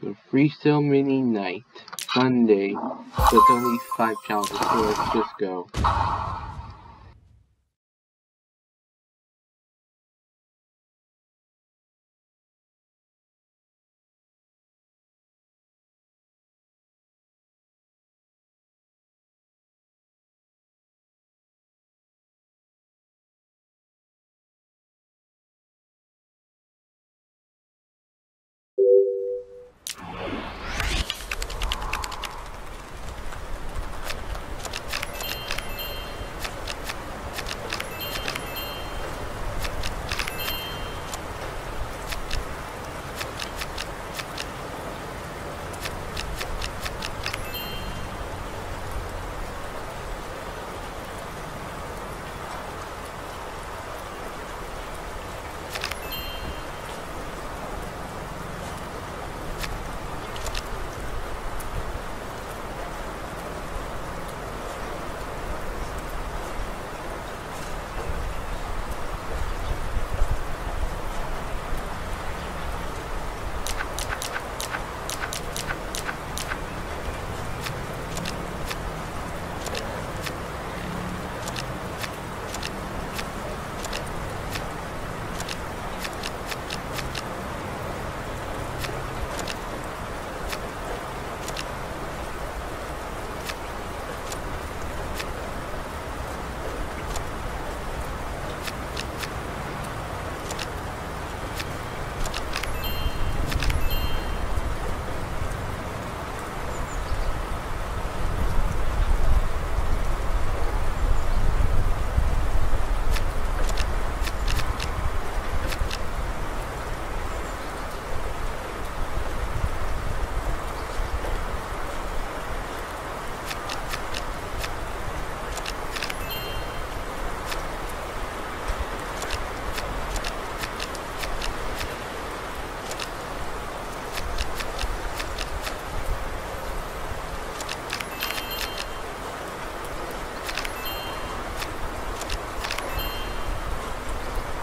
The freestyle mini night. Sunday. So it's only five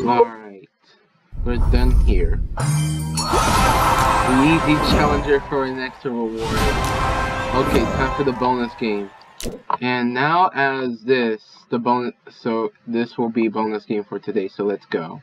Alright, we're done here. We need the challenger for an extra reward. Okay, time for the bonus game. And now as this, the bonus, so this will be bonus game for today, so let's go.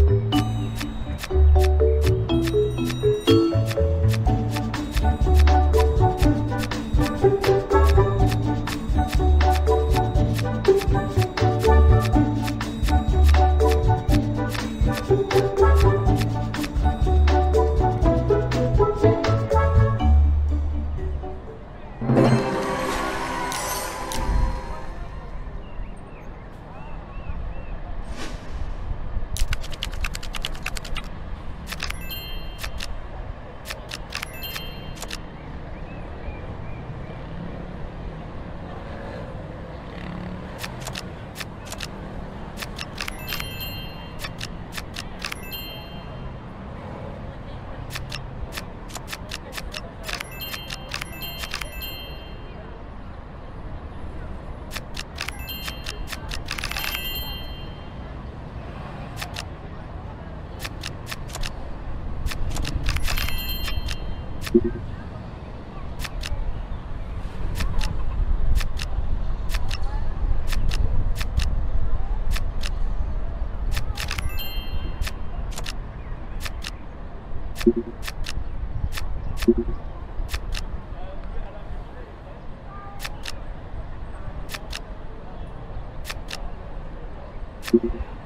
Okay,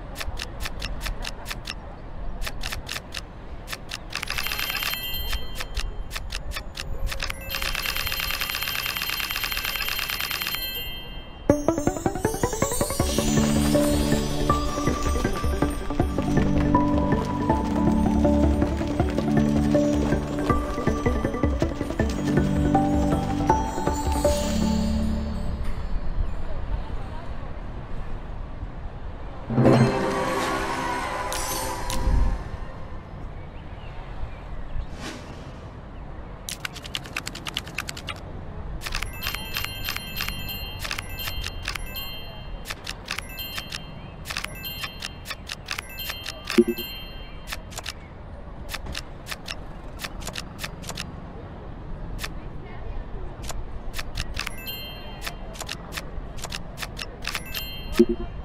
you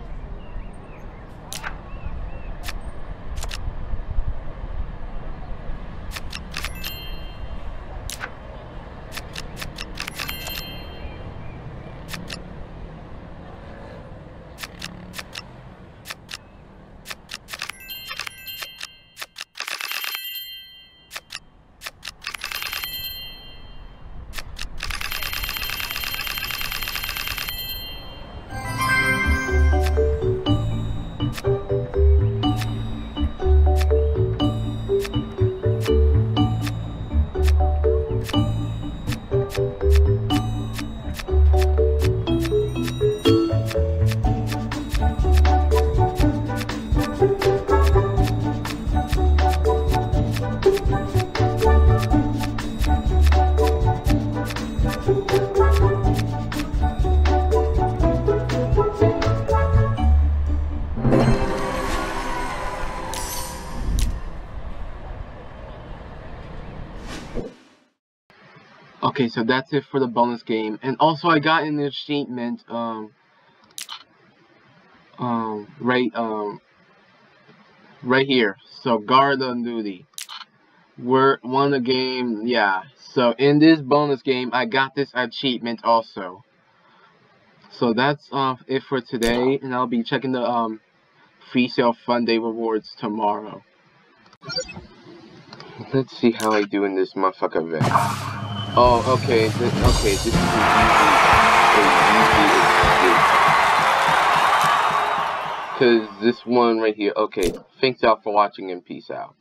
so that's it for the bonus game. And also I got an achievement, um, um, right, um, right here. So guard on duty. We're won a game, yeah. So in this bonus game, I got this achievement also. So that's uh, it for today, and I'll be checking the um, FreeCell Funday rewards tomorrow. Let's see how I do in this motherfucker event. Oh, okay, th okay, this is an easy, Because this one right here, okay, thanks y'all for watching and peace out.